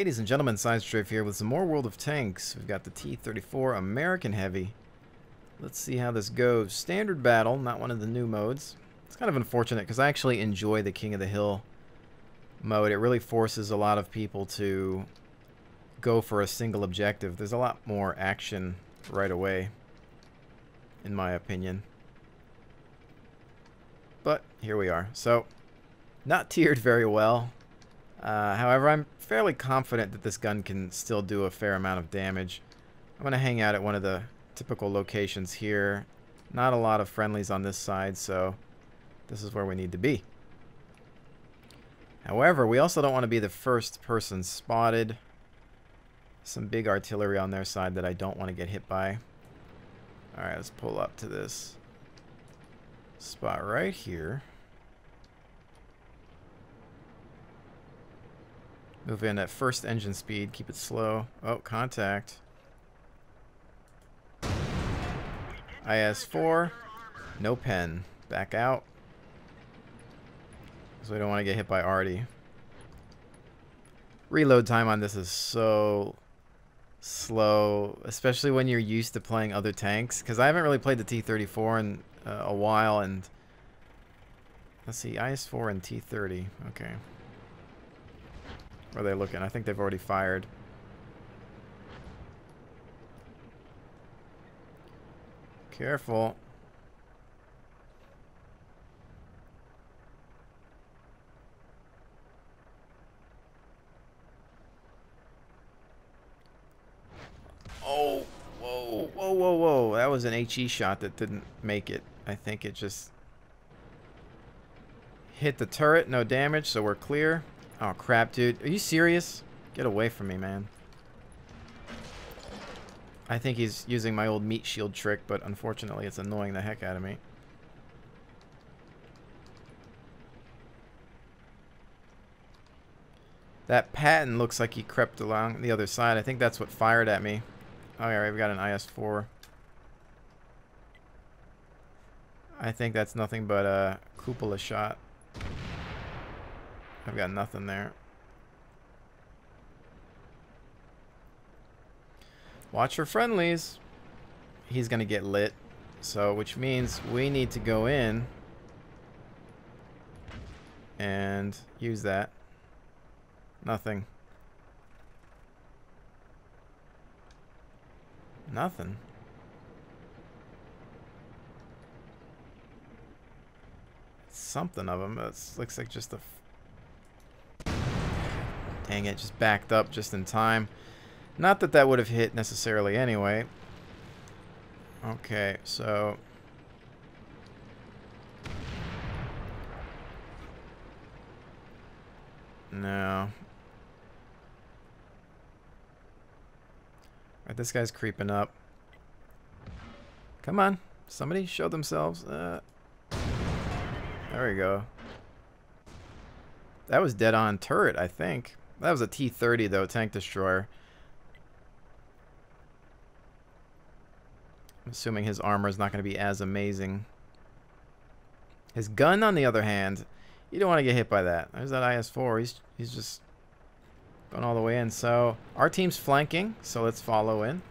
Ladies and gentlemen, Side Strafe here with some more World of Tanks. We've got the T-34 American Heavy. Let's see how this goes. Standard Battle, not one of the new modes. It's kind of unfortunate because I actually enjoy the King of the Hill mode. It really forces a lot of people to go for a single objective. There's a lot more action right away, in my opinion. But here we are. So, not tiered very well. Uh, however, I'm fairly confident that this gun can still do a fair amount of damage. I'm going to hang out at one of the typical locations here. Not a lot of friendlies on this side, so this is where we need to be. However, we also don't want to be the first person spotted. Some big artillery on their side that I don't want to get hit by. Alright, let's pull up to this spot right here. Move in at first engine speed. Keep it slow. Oh, contact. IS-4. No pen. Back out. So we don't want to get hit by Artie. Reload time on this is so slow, especially when you're used to playing other tanks. Because I haven't really played the T-34 in uh, a while, and... Let's see, IS-4 and T-30. Okay. Where are they looking? I think they've already fired. Careful. Oh, whoa, whoa, whoa, whoa. That was an HE shot that didn't make it. I think it just hit the turret. No damage, so we're clear. Oh, crap, dude. Are you serious? Get away from me, man. I think he's using my old meat shield trick, but unfortunately it's annoying the heck out of me. That Patton looks like he crept along the other side. I think that's what fired at me. Oh yeah, we've got an IS-4. I think that's nothing but a cupola shot. I've got nothing there. Watch for friendlies. He's going to get lit. So, which means we need to go in and use that. Nothing. Nothing. Something of them. It looks like just a Dang it, just backed up just in time. Not that that would have hit necessarily anyway. Okay, so... No. Alright, this guy's creeping up. Come on. Somebody show themselves. Uh, there we go. That was dead on turret, I think. That was a T-30, though, tank destroyer. I'm assuming his armor is not going to be as amazing. His gun, on the other hand, you don't want to get hit by that. There's that IS-4. He's, he's just going all the way in. So, our team's flanking, so let's follow in.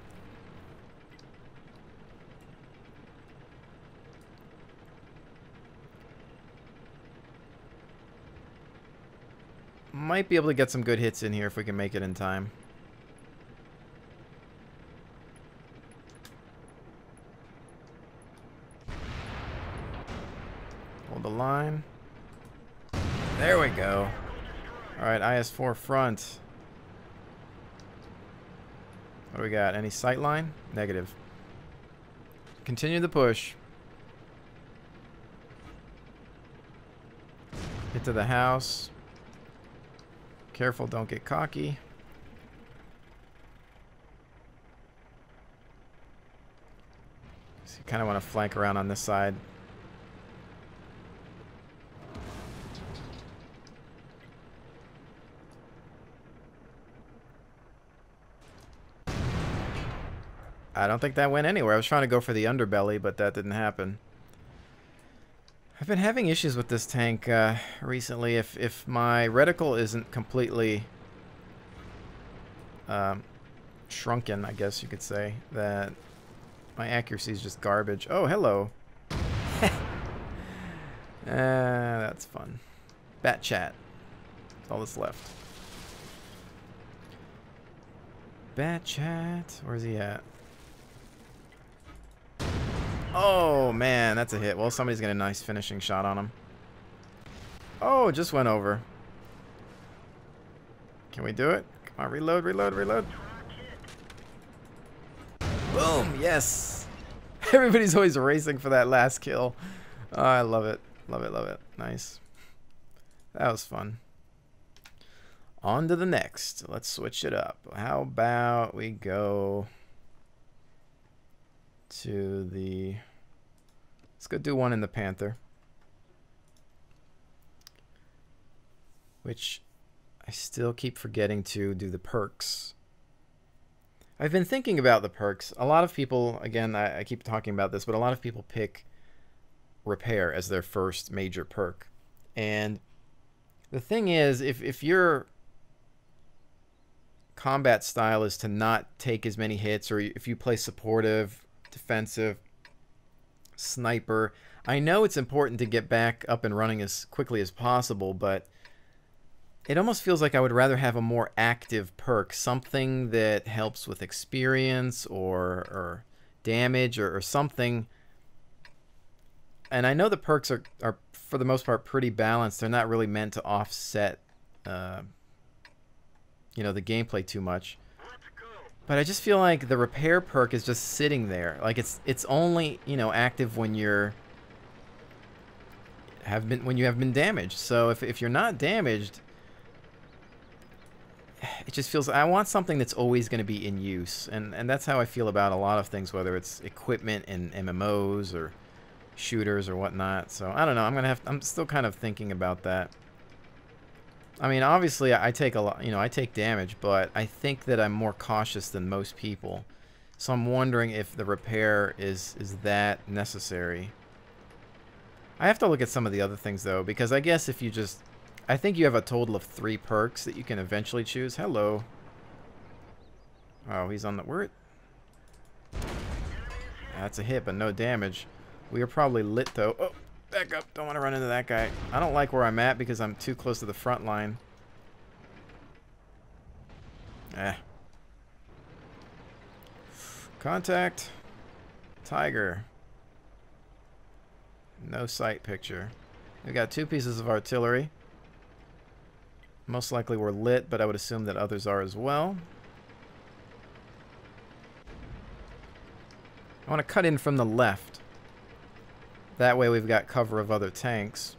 Might be able to get some good hits in here if we can make it in time. Hold the line. There we go. Alright, IS-4 front. What do we got? Any sight line? Negative. Continue the push. Get to the house. Careful, don't get cocky. So you kind of want to flank around on this side. I don't think that went anywhere. I was trying to go for the underbelly, but that didn't happen. I've been having issues with this tank uh, recently. If, if my reticle isn't completely um, shrunken, I guess you could say, that my accuracy is just garbage. Oh, hello. uh, that's fun. Bat chat. That's all that's left. Bat chat. Where's he at? Oh, man, that's a hit. Well, somebody's got a nice finishing shot on him. Oh, just went over. Can we do it? Come on, reload, reload, reload. Boom, yes. Everybody's always racing for that last kill. Oh, I love it. Love it, love it. Nice. That was fun. On to the next. Let's switch it up. How about we go to the... Let's go do one in the Panther. Which I still keep forgetting to do the perks. I've been thinking about the perks. A lot of people, again, I, I, keep talking about this, but a lot of people pick repair as their first major perk. And the thing is, if, if your combat style is to not take as many hits, or if you play supportive, defensive, sniper, I know it's important to get back up and running as quickly as possible, but it almost feels like I would rather have a more active perk, something that helps with experience or, or damage or, or something. And I know the perks are, are, for the most part, pretty balanced. They're not really meant to offset, uh, you know, the gameplay too much. But I just feel like the repair perk is just sitting there. Like it's it's only you know active when you're have been when you have been damaged. So if if you're not damaged, it just feels I want something that's always going to be in use, and and that's how I feel about a lot of things, whether it's equipment in MMOs or shooters or whatnot. So I don't know. I'm gonna have. I'm still kind of thinking about that. I mean, obviously, I take a lot. You know, I take damage, but I think that I'm more cautious than most people. So I'm wondering if the repair is is that necessary. I have to look at some of the other things though, because I guess if you just I think you have a total of three perks that you can eventually choose. Hello. Oh, he's on the... Where? That's a hit, but no damage. We are probably lit, though. Oh, back up. Don't want to run into that guy. I don't like where I'm at because I'm too close to the front line. Eh. Contact. Tiger. No sight picture. We've got two pieces of artillery. Most likely we're lit, but I would assume that others are as well. I want to cut in from the left. That way we've got cover of other tanks.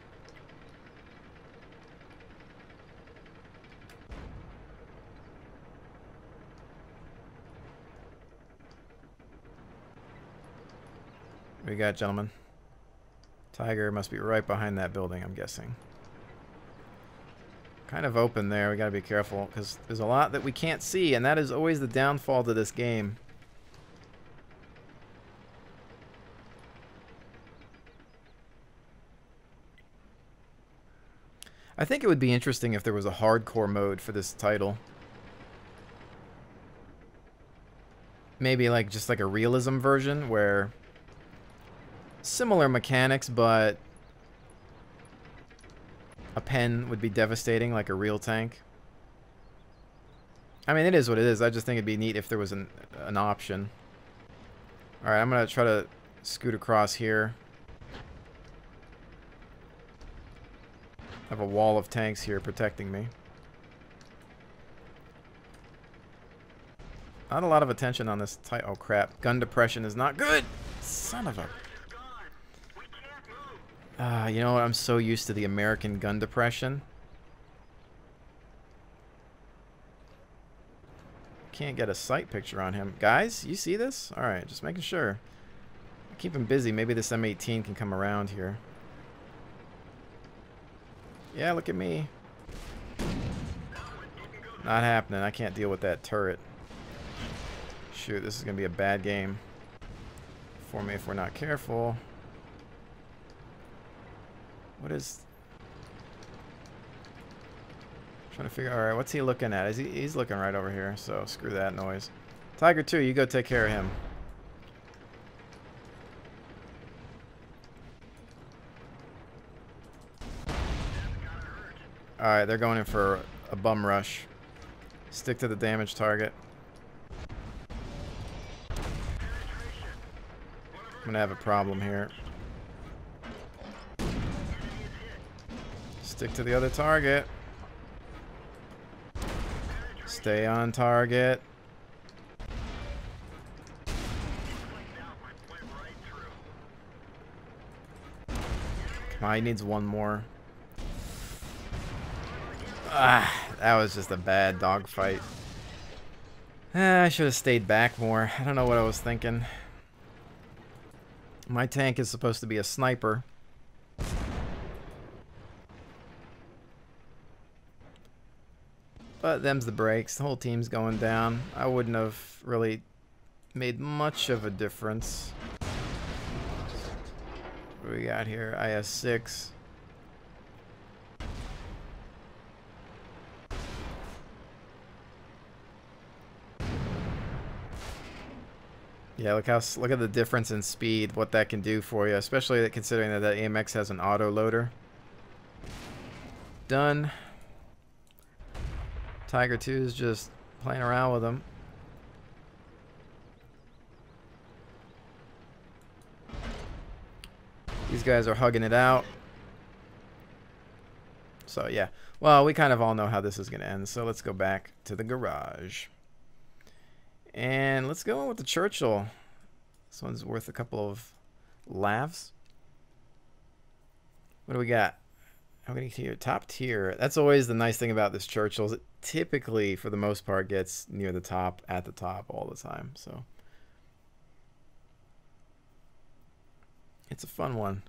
we got, gentlemen? Tiger must be right behind that building, I'm guessing. Kind of open there. We got to be careful because there's a lot that we can't see, and that is always the downfall to this game. I think it would be interesting if there was a hardcore mode for this title. Maybe like just like a realism version where similar mechanics but a pen would be devastating, like a real tank. I mean, it is what it is. I just think it'd be neat if there was an, an option. Alright, I'm going to try to scoot across here. Have a wall of tanks here protecting me. Not a lot of attention on this tight. Oh, crap. Gun depression is not good. Son of a... Uh, you know what? I'm so used to the American gun depression. Can't get a sight picture on him. Guys, you see this? Alright, just making sure. Keep him busy. Maybe this M18 can come around here. Yeah, look at me. Not happening. I can't deal with that turret. Shoot, this is going to be a bad game for me if we're not careful. What is... Trying to figure. All right, what's he looking at? Is he? He's looking right over here. So screw that noise. Tiger two, you go take care of him. Alright, they're going in for a bum rush. Stick to the damage target. I'm gonna have a problem here. Stick to the other target. Stay on target. Come on, he needs one more. Ah, that was just a bad dogfight. Ah, I should have stayed back more. I don't know what I was thinking. My tank is supposed to be a sniper. But them's the breaks. The whole team's going down. I wouldn't have really made much of a difference. What we got here? IS-6. Yeah, look how look at the difference in speed, what that can do for you, especially considering that the AMX has an auto loader. Done. Tiger 2 is just playing around with them. These guys are hugging it out. So yeah, well, we kind of all know how this is going to end, so let's go back to the garage. And let's go with the Churchill. This one's worth a couple of laughs. What do we got? How many tier? Top tier. That's always the nice thing about this Churchill. Is it typically, for the most part, gets near the top, at the top all the time. So it's a fun one.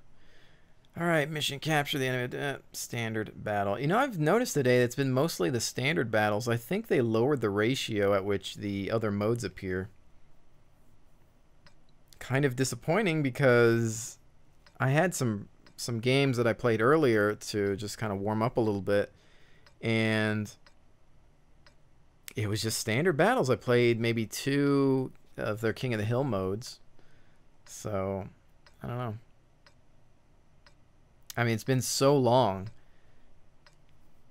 All right, mission capture the enemy. Uh, standard battle. You know, I've noticed today that it's been mostly the standard battles. I think they lowered the ratio at which the other modes appear. Kind of disappointing because I had some some games that I played earlier to just kind of warm up a little bit, and it was just standard battles. I played maybe two of their King of the Hill modes, so I don't know. I mean, it's been so long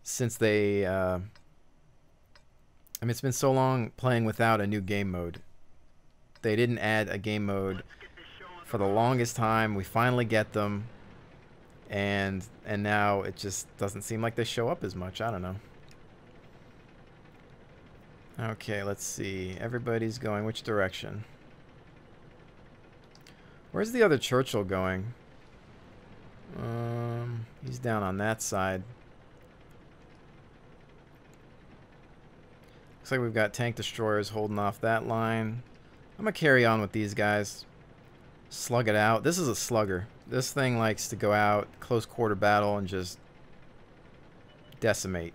since they. Uh, I mean, it's been so long playing without a new game mode. They didn't add a game mode for the longest time. We finally get them, and and now it just doesn't seem like they show up as much. I don't know. Okay, let's see. Everybody's going which direction? Where's the other Churchill going? Um, he's down on that side. Looks like we've got tank destroyers holding off that line. I'm going to carry on with these guys. Slug it out. This is a slugger. This thing likes to go out, close quarter battle, and just decimate.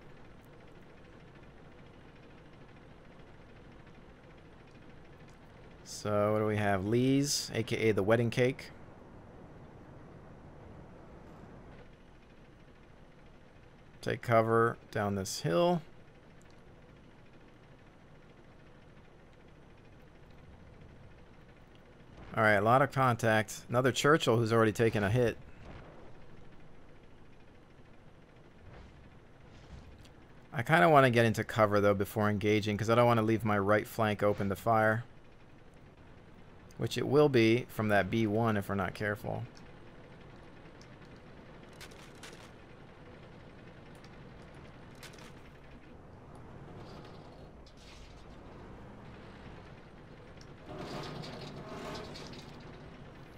So what do we have? Lee's, aka the wedding cake. Take cover down this hill. Alright, a lot of contact. Another Churchill who's already taken a hit. I kind of want to get into cover though before engaging because I don't want to leave my right flank open to fire. Which it will be from that B1 if we're not careful.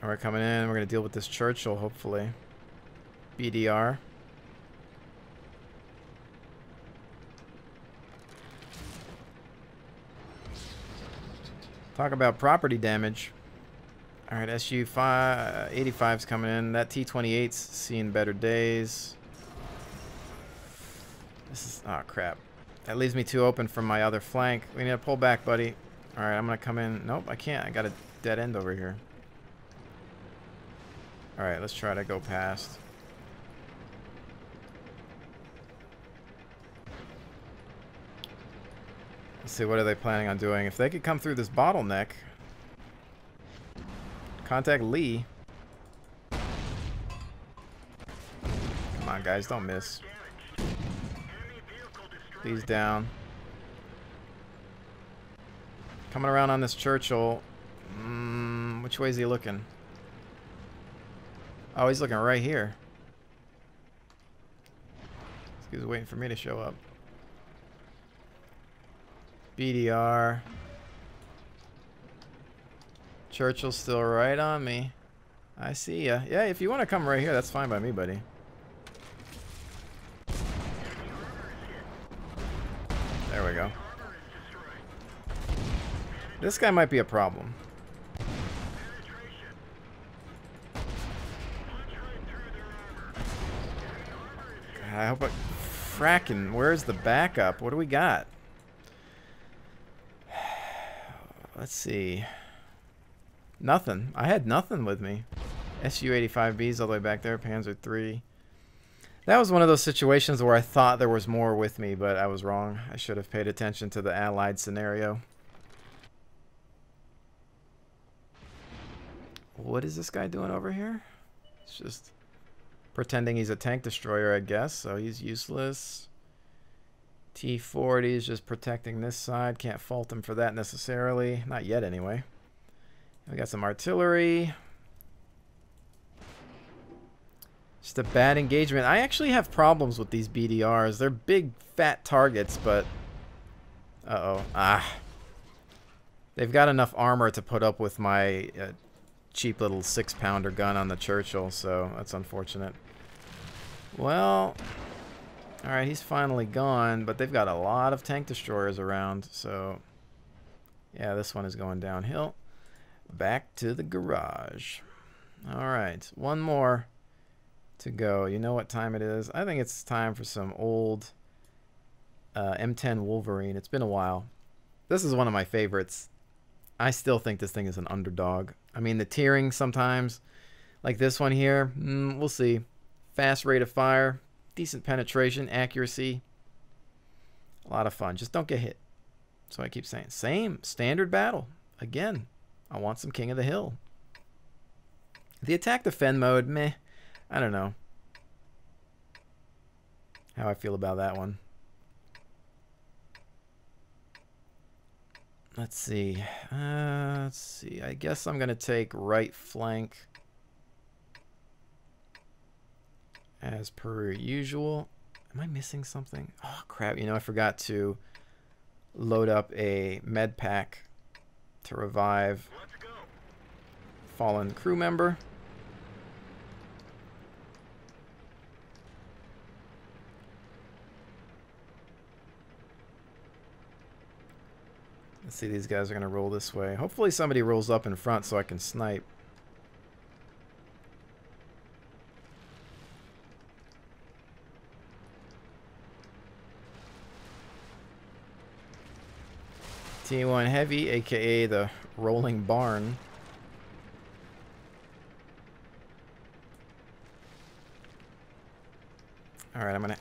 We're coming in. We're going to deal with this Churchill, hopefully. BDR. Talk about property damage. Alright, SU 5, 85's coming in. That T-28's seeing better days. This is... Oh, crap. That leaves me too open from my other flank. We need to pull back, buddy. Alright, I'm going to come in. Nope, I can't. I got a dead end over here. Alright, let's try to go past. Let's see, what are they planning on doing? If they could come through this bottleneck, contact Lee. Come on, guys, don't miss. Lee's down. Coming around on this Churchill. Mm, which way is he looking? Oh, he's looking right here. He's waiting for me to show up. BDR. Churchill's still right on me. I see ya. Yeah, if you want to come right here, that's fine by me, buddy. There we go. This guy might be a problem. I hope I... Fracking, where's the backup? What do we got? Let's see. Nothing. I had nothing with me. SU-85Bs all the way back there. Panzer 3. That was one of those situations where I thought there was more with me, but I was wrong. I should have paid attention to the Allied scenario. What is this guy doing over here? It's just pretending he's a tank destroyer, I guess. So he's useless. T-40 is just protecting this side. Can't fault him for that necessarily. Not yet, anyway. We got some artillery. Just a bad engagement. I actually have problems with these BDRs. They're big, fat targets, but... Uh-oh. Ah. They've got enough armor to put up with my uh, cheap little six-pounder gun on the Churchill, so that's unfortunate. Well... Alright, he's finally gone, but they've got a lot of tank destroyers around, so... Yeah, this one is going downhill. Back to the garage. Alright, one more to go. You know what time it is? I think it's time for some old uh, M10 Wolverine. It's been a while. This is one of my favorites. I still think this thing is an underdog. I mean, the tearing sometimes, like this one here, mm, we'll see. Fast rate of fire, decent penetration, accuracy. A lot of fun. Just don't get hit. So I keep saying. Same standard battle. Again, I want some King of the Hill. The attack defend mode, meh. I don't know how I feel about that one. Let's see. Uh, let's see. I guess I'm going to take right flank. As per usual. Am I missing something? Oh, crap. You know, I forgot to load up a med pack to revive fallen crew member. Let's see, these guys are going to roll this way. Hopefully somebody rolls up in front so I can snipe. T1 Heavy, aka the Rolling Barn. Alright, I'm gonna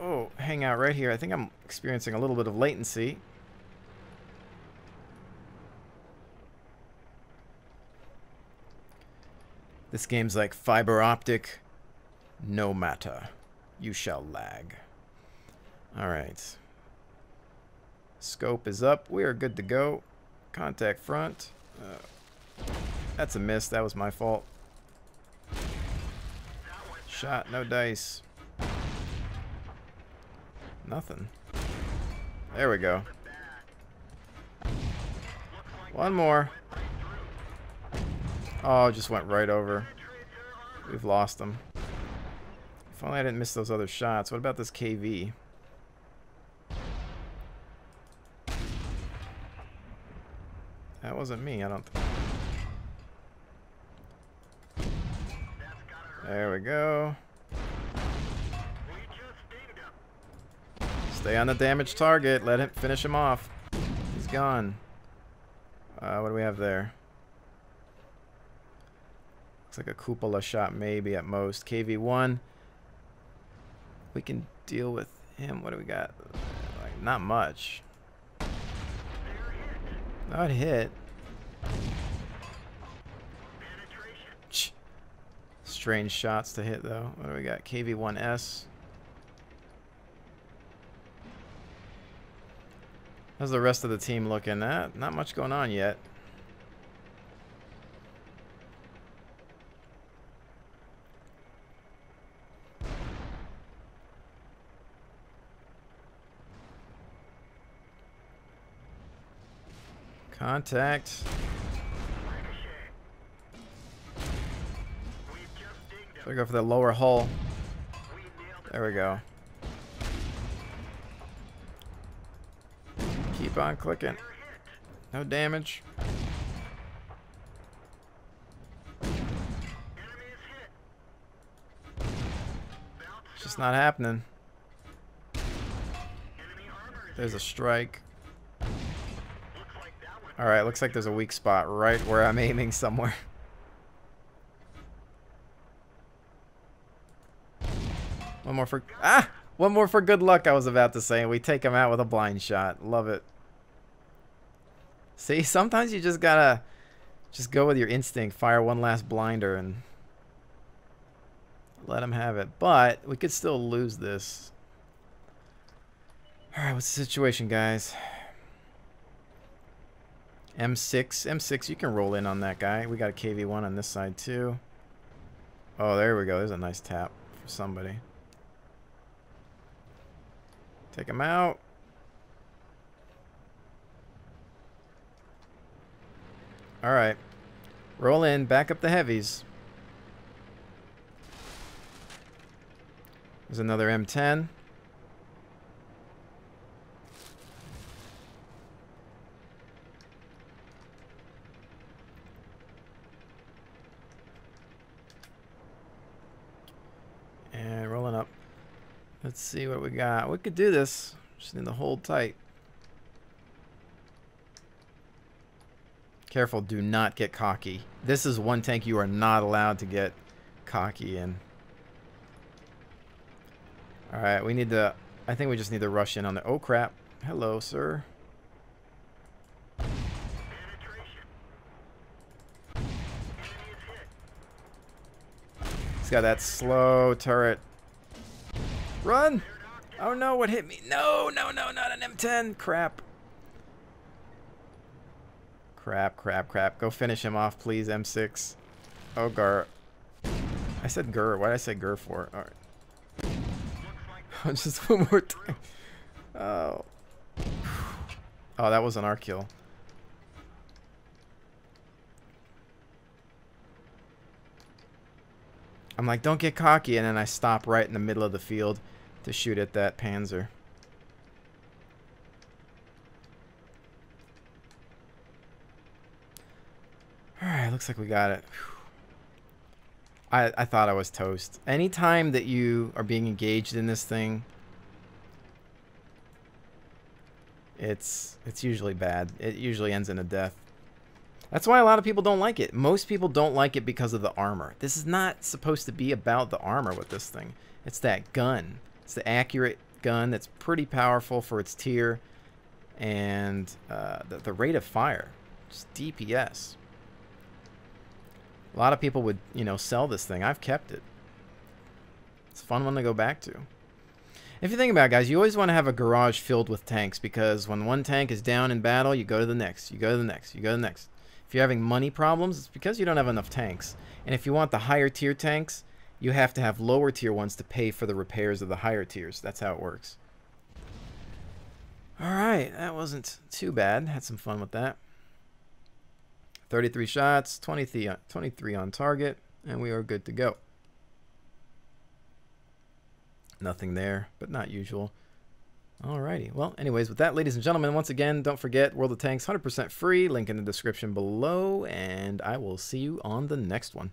oh hang out right here. I think I'm experiencing a little bit of latency. This game's like fiber optic. No matter. You shall lag. Alright. Scope is up. We are good to go. Contact front. Uh, that's a miss. That was my fault. Shot, no dice. Nothing. There we go. One more. Oh, just went right over. We've lost them. If only I didn't miss those other shots. What about this KV? That wasn't me, I don't think. There we go. Stay on the damaged target. Let him finish him off. He's gone. Uh, what do we have there? Looks like a cupola shot maybe at most. KV-1. We can deal with him. What do we got? Like, not much. Not hit. Strange shots to hit, though. What do we got? KV-1S. How's the rest of the team looking? at? not much going on yet. Contact. I go for the lower hull? There we go. Keep on clicking. No damage. It's just not happening. There's a strike. Alright, looks like there's a weak spot right where I'm aiming somewhere. One more for... Ah! One more for good luck, I was about to say. We take him out with a blind shot. Love it. See, sometimes you just gotta just go with your instinct. Fire one last blinder and let him have it. But we could still lose this. Alright, what's the situation, guys? M6. M6, you can roll in on that guy. We got a KV-1 on this side, too. Oh, there we go. There's a nice tap for somebody. Take him out. Alright. Roll in. Back up the heavies. There's another M10. Let's see what we got. We could do this. Just need to hold tight. Careful, do not get cocky. This is one tank you are not allowed to get cocky in. Alright, we need to... I think we just need to rush in on the... Oh, crap. Hello, sir. He's got that slow turret. Run! Oh no, what hit me? No, no, no, not an M10. Crap. Crap, crap, crap. Go finish him off, please, M6. Oh, Gur. I said Gur. Why did I say Gur for? Alright. Just one more time. Oh. Oh, that was an our kill. I'm like, don't get cocky, and then I stop right in the middle of the field to shoot at that Panzer. Alright, looks like we got it. I, I thought I was toast. Anytime that you are being engaged in this thing, it's it's usually bad. It usually ends in a death. That's why a lot of people don't like it. Most people don't like it because of the armor. This is not supposed to be about the armor with this thing. It's that gun. It's the accurate gun that's pretty powerful for its tier. And uh, the, the rate of fire. Just DPS. A lot of people would, you know, sell this thing. I've kept it. It's a fun one to go back to. If you think about it, guys, you always want to have a garage filled with tanks because when one tank is down in battle, you go to the next, you go to the next, you go to the next. If you're having money problems, it's because you don't have enough tanks. And if you want the higher tier tanks, you have to have lower tier ones to pay for the repairs of the higher tiers. That's how it works. Alright, that wasn't too bad. Had some fun with that. 33 shots, 23 on, 23 on target, and we are good to go. Nothing there, but not usual. Alrighty. Well, anyways, with that, ladies and gentlemen, once again, don't forget World of Tanks 100% free. Link in the description below, and I will see you on the next one.